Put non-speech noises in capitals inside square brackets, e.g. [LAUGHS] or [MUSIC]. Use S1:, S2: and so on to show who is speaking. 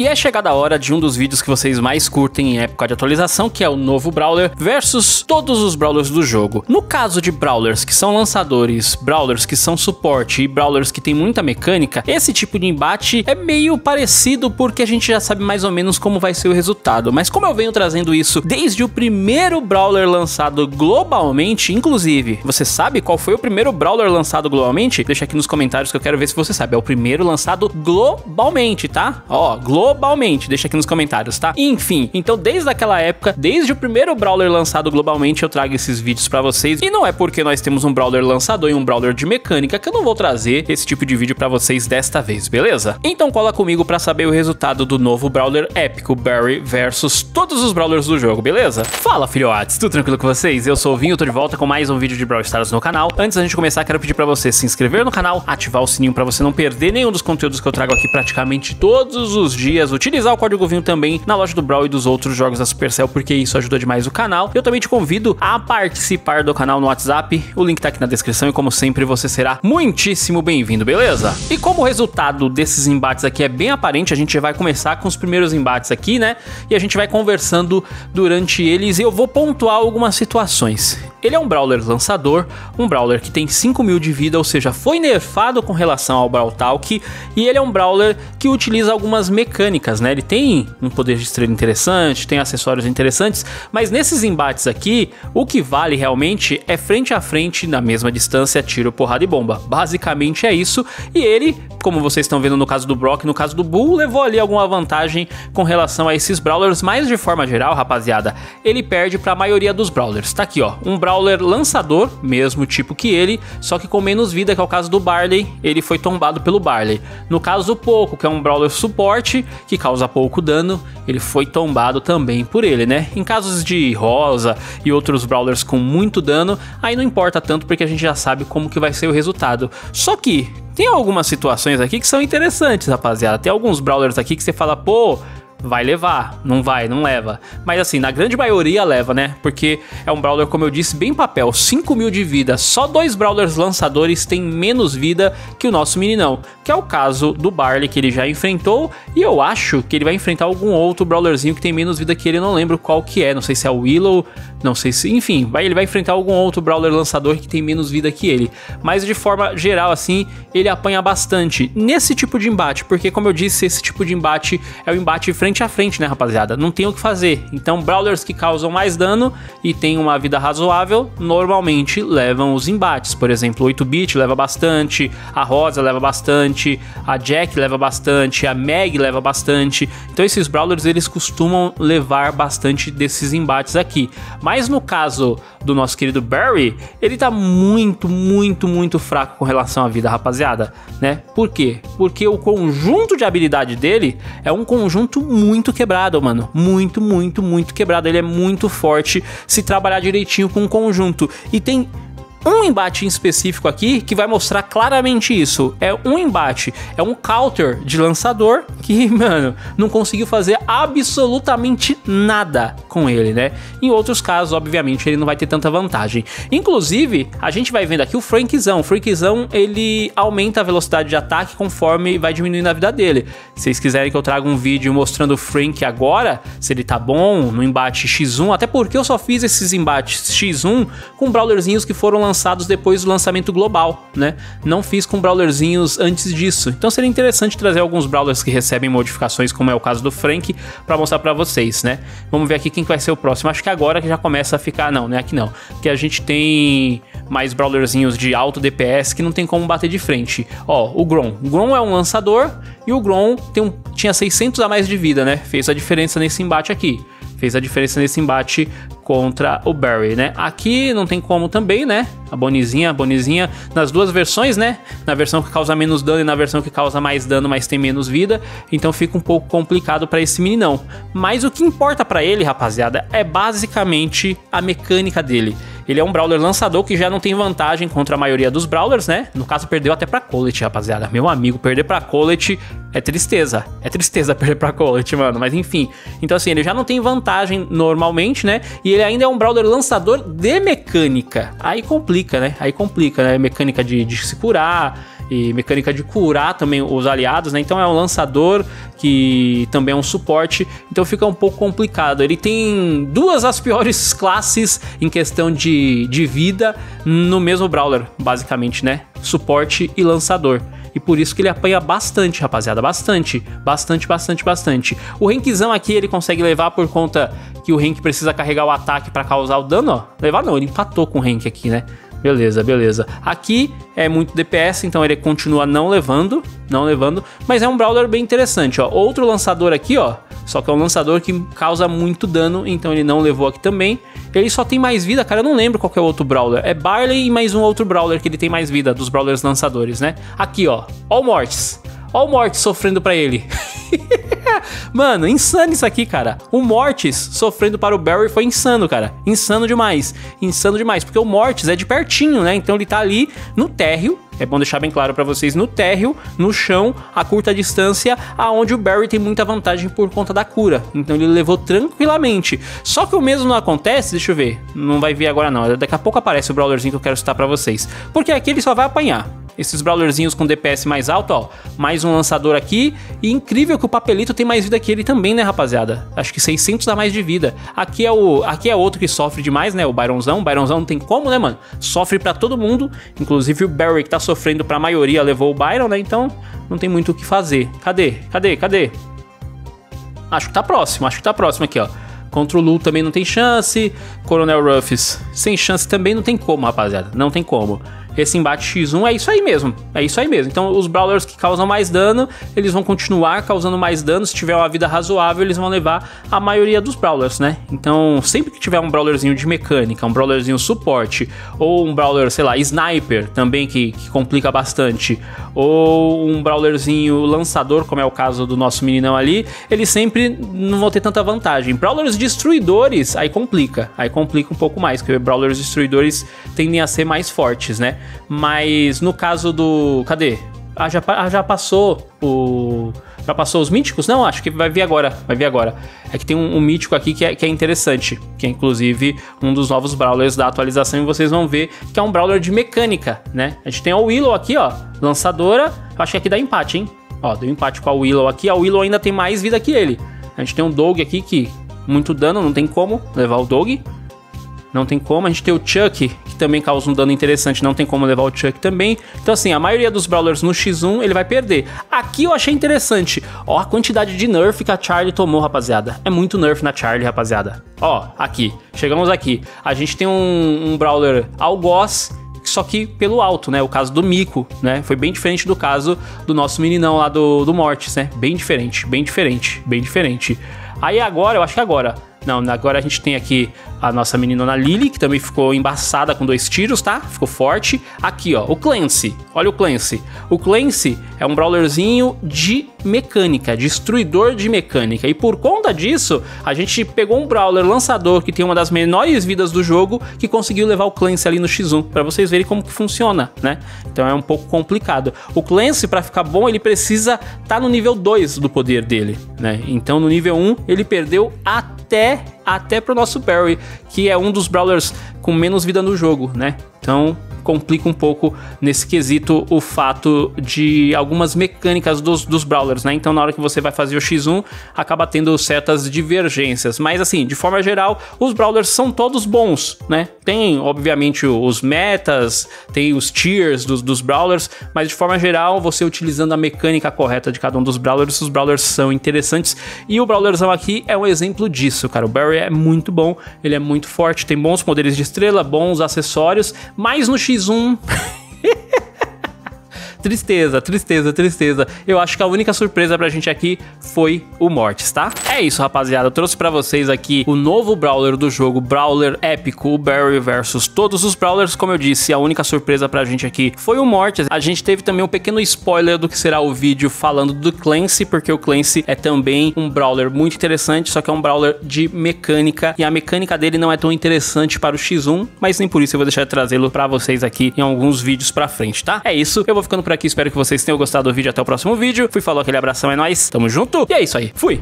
S1: E é chegada a hora de um dos vídeos que vocês mais curtem em época de atualização, que é o novo Brawler versus todos os Brawlers do jogo. No caso de Brawlers que são lançadores, Brawlers que são suporte e Brawlers que tem muita mecânica, esse tipo de embate é meio parecido porque a gente já sabe mais ou menos como vai ser o resultado. Mas como eu venho trazendo isso desde o primeiro Brawler lançado globalmente, inclusive, você sabe qual foi o primeiro Brawler lançado globalmente? Deixa aqui nos comentários que eu quero ver se você sabe. É o primeiro lançado globalmente, tá? Ó, globalmente globalmente. Deixa aqui nos comentários, tá? Enfim, então desde aquela época, desde o primeiro Brawler lançado globalmente, eu trago esses vídeos para vocês. E não é porque nós temos um Brawler lançador e um Brawler de mecânica que eu não vou trazer esse tipo de vídeo para vocês desta vez, beleza? Então cola comigo para saber o resultado do novo Brawler épico Barry versus todos os Brawlers do jogo, beleza? Fala filhotes, tudo tranquilo com vocês? Eu sou o Vinho, tô de volta com mais um vídeo de Brawl Stars no canal. Antes da gente começar, quero pedir para você se inscrever no canal, ativar o sininho para você não perder nenhum dos conteúdos que eu trago aqui praticamente todos os dias dias, utilizar o código VINHO também na loja do Brawl e dos outros jogos da Supercell, porque isso ajuda demais o canal. Eu também te convido a participar do canal no WhatsApp, o link tá aqui na descrição e como sempre você será muitíssimo bem-vindo, beleza? E como o resultado desses embates aqui é bem aparente, a gente vai começar com os primeiros embates aqui, né? E a gente vai conversando durante eles e eu vou pontuar algumas situações. Ele é um Brawler lançador, um Brawler que tem 5 mil de vida, ou seja, foi nerfado com relação ao Brawl Talk, e ele é um Brawler que utiliza algumas mecânicas, né? Ele tem um poder de estrela interessante, tem acessórios interessantes, mas nesses embates aqui, o que vale realmente é frente a frente, na mesma distância, tiro, porrada e bomba. Basicamente é isso, e ele, como vocês estão vendo no caso do Brock, no caso do Bull, levou ali alguma vantagem com relação a esses Brawlers, mas de forma geral, rapaziada, ele perde para a maioria dos Brawlers. Tá aqui, ó, um Brawler lançador, mesmo tipo que ele, só que com menos vida, que é o caso do Barley, ele foi tombado pelo Barley. No caso do Poco, que é um Brawler suporte, que causa pouco dano, ele foi tombado também por ele, né? Em casos de Rosa e outros Brawlers com muito dano, aí não importa tanto porque a gente já sabe como que vai ser o resultado. Só que tem algumas situações aqui que são interessantes, rapaziada. Tem alguns Brawlers aqui que você fala, pô, vai levar, não vai, não leva. Mas assim, na grande maioria leva, né? Porque é um Brawler, como eu disse, bem papel, 5 mil de vida. Só dois Brawlers lançadores têm menos vida que o nosso meninão. Que é o caso do Barley, que ele já enfrentou. E eu acho que ele vai enfrentar algum outro Brawlerzinho que tem menos vida que ele. Não lembro qual que é, não sei se é o Willow, não sei se... Enfim, vai, ele vai enfrentar algum outro Brawler lançador que tem menos vida que ele. Mas de forma geral, assim, ele apanha bastante nesse tipo de embate. Porque, como eu disse, esse tipo de embate é o embate frente frente a frente, né, rapaziada? Não tem o que fazer. Então, brawlers que causam mais dano e têm uma vida razoável, normalmente levam os embates. Por exemplo, 8-bit leva bastante, a Rosa leva bastante, a Jack leva bastante, a Meg leva bastante. Então, esses brawlers eles costumam levar bastante desses embates aqui. Mas no caso do nosso querido Barry, ele tá muito, muito, muito fraco com relação à vida, rapaziada, né? Por quê? Porque o conjunto de habilidade dele é um conjunto muito quebrado, mano. Muito, muito, muito quebrado. Ele é muito forte se trabalhar direitinho com o conjunto. E tem um embate em específico aqui que vai mostrar claramente isso. É um embate, é um counter de lançador que, [LAUGHS] mano, não conseguiu fazer absolutamente nada com ele, né? Em outros casos, obviamente, ele não vai ter tanta vantagem. Inclusive, a gente vai vendo aqui o Frankzão. O Frankzão, ele aumenta a velocidade de ataque conforme vai diminuindo a vida dele. Se vocês quiserem que eu traga um vídeo mostrando o Frank agora, se ele tá bom no embate X1, até porque eu só fiz esses embates X1 com brawlerzinhos que foram lançados lançados depois do lançamento global, né? Não fiz com brawlerzinhos antes disso. Então seria interessante trazer alguns brawlers que recebem modificações, como é o caso do Frank, para mostrar para vocês, né? Vamos ver aqui quem vai ser o próximo. Acho que agora que já começa a ficar, não, né? Aqui não, que a gente tem mais brawlerzinhos de alto DPS que não tem como bater de frente. Ó, o Grom. O Grom é um lançador e o Grom tem um, tinha 600 a mais de vida, né? Fez a diferença nesse embate aqui fez a diferença nesse embate contra o Barry, né? Aqui não tem como também, né? A Bonizinha, a Bonizinha nas duas versões, né? Na versão que causa menos dano e na versão que causa mais dano, mas tem menos vida. Então fica um pouco complicado para esse meninão. Mas o que importa para ele, rapaziada, é basicamente a mecânica dele. Ele é um Brawler lançador que já não tem vantagem contra a maioria dos Brawlers, né? No caso, perdeu até pra Colette, rapaziada. Meu amigo, perder pra Colette é tristeza. É tristeza [LAUGHS] perder pra Colette, mano. Mas enfim. Então, assim, ele já não tem vantagem normalmente, né? E ele ainda é um Brawler lançador de mecânica. Aí complica, né? Aí complica, né? Mecânica de, de se curar e mecânica de curar também os aliados, né? Então é um lançador que também é um suporte, então fica um pouco complicado. Ele tem duas das piores [LAUGHS] classes em questão de, de vida no mesmo Brawler, basicamente, né? Suporte e lançador. E por isso que ele apanha bastante, rapaziada. Bastante. Bastante, bastante, bastante. O rankzão aqui ele consegue levar por conta que o rank precisa carregar o ataque para causar o dano, ó. Levar não, ele empatou com o rank aqui, né? Beleza, beleza. Aqui é muito DPS, então ele continua não levando, não levando, mas é um brawler bem interessante, ó. Outro lançador aqui, ó, só que é um lançador que causa muito dano, então ele não levou aqui também. Ele só tem mais vida, cara, eu não lembro qual é o outro brawler. É Barley e mais um outro brawler que ele tem mais vida, dos brawlers lançadores, né? Aqui, ó, All Mortis. All Mortis sofrendo pra ele. [LAUGHS] Mano, insano isso aqui, cara. O Mortis sofrendo para o Barry foi insano, cara. Insano demais. Insano demais. Porque o Mortis é de pertinho, né? Então ele tá ali no térreo. É bom deixar bem claro para vocês no térreo, no chão, a curta distância, aonde o Barry tem muita vantagem por conta da cura. Então ele levou tranquilamente. Só que o mesmo não acontece, deixa eu ver. Não vai vir agora não. Daqui a pouco aparece o brawlerzinho que eu quero citar para vocês. Porque aqui ele só vai apanhar esses brawlerzinhos com DPS mais alto, ó. Mais um lançador aqui. E incrível que o papelito tem mais vida que ele também, né, rapaziada? Acho que 600 a mais de vida. Aqui é o aqui é outro que sofre demais, né? O Byronzão. O Byronzão não tem como, né, mano? Sofre para todo mundo. Inclusive o Barry, que tá sofrendo pra maioria, levou o Byron, né? Então não tem muito o que fazer. Cadê? Cadê? Cadê? Acho que tá próximo. Acho que tá próximo aqui, ó. Contra o Lu também não tem chance. Coronel Ruffs sem chance também não tem como, rapaziada. Não tem como esse embate X1 é isso aí mesmo. É isso aí mesmo. Então, os Brawlers que causam mais dano, eles vão continuar causando mais dano. Se tiver uma vida razoável, eles vão levar a maioria dos Brawlers, né? Então, sempre que tiver um Brawlerzinho de mecânica, um Brawlerzinho suporte, ou um Brawler, sei lá, Sniper também, que, que complica bastante, ou um Brawlerzinho lançador, como é o caso do nosso meninão ali, eles sempre não vão ter tanta vantagem. Brawlers destruidores, aí complica. Aí complica um pouco mais, porque Brawlers destruidores tendem a ser mais fortes, né? Mas no caso do. Cadê? Ah, já, ah, já passou o. Já passou os míticos? Não, acho que vai vir agora. Vai vir agora. É que tem um, um, mítico aqui que é, que é interessante. Que é inclusive um dos novos Brawlers da atualização. E vocês vão ver que é um Brawler de mecânica, né? A gente tem o Willow aqui, ó. Lançadora. Acho que aqui dá empate, hein? Ó, deu empate com a Willow aqui. A Willow ainda tem mais vida que ele. A gente tem um Dog aqui que muito dano, não tem como levar o Dog. Não tem como. A gente tem o Chuck, que também causa um dano interessante. Não tem como levar o Chuck também. Então, assim, a maioria dos Brawlers no X1 ele vai perder. Aqui eu achei interessante. Ó, a quantidade de nerf que a Charlie tomou, rapaziada. É muito nerf na Charlie, rapaziada. Ó, aqui. Chegamos aqui. A gente tem um, um Brawler Algoz só que pelo alto, né? O caso do Mico, né? Foi bem diferente do caso do nosso meninão lá do, do Mortis, né? Bem diferente, bem diferente, bem diferente. Aí agora, eu acho que agora, não, agora a gente tem aqui a nossa meninona Lily, que também ficou embaçada com dois tiros, tá? Ficou forte. Aqui, ó, o Clancy. Olha o Clancy. O Clancy é um brawlerzinho de mecânica, destruidor de mecânica. E por conta disso, a gente pegou um brawler lançador que tem uma das menores vidas do jogo, que conseguiu levar o Clancy ali no X1, para vocês verem como que funciona, né? Então é um pouco complicado. O Clancy, para ficar bom, ele precisa estar tá no nível 2 do poder dele, né? Então no nível 1, ele perdeu até até pro nosso Barry, que é um dos brawlers com menos vida no jogo, né? Então, complica um pouco nesse quesito o fato de algumas mecânicas dos, dos brawlers, né? Então, na hora que você vai fazer o X1, acaba tendo certas divergências. Mas, assim, de forma geral, os brawlers são todos bons, né? Tem, obviamente, os metas, tem os tiers dos, dos brawlers, mas de forma geral, você utilizando a mecânica correta de cada um dos brawlers, os brawlers são interessantes. E o brawlerzão aqui é um exemplo disso, cara. O Barry é muito bom, ele é muito forte, tem bons poderes de estrela, bons acessórios, mas no X1. [LAUGHS] Tristeza, tristeza, tristeza. Eu acho que a única surpresa pra gente aqui foi o Mortis, tá? É isso, rapaziada. Eu trouxe pra vocês aqui o novo Brawler do jogo, Brawler épico, o Barry versus todos os Brawlers. Como eu disse, a única surpresa pra gente aqui foi o Mortis. A gente teve também um pequeno spoiler do que será o vídeo falando do Clancy, porque o Clancy é também um Brawler muito interessante, só que é um Brawler de mecânica, e a mecânica dele não é tão interessante para o X1, mas nem por isso eu vou deixar de trazê-lo pra vocês aqui em alguns vídeos pra frente, tá? É isso, eu vou ficando por aqui. Espero que vocês tenham gostado do vídeo. Até o próximo vídeo. Fui, falou, aquele abração, é nóis. Tamo junto. E é isso aí. Fui.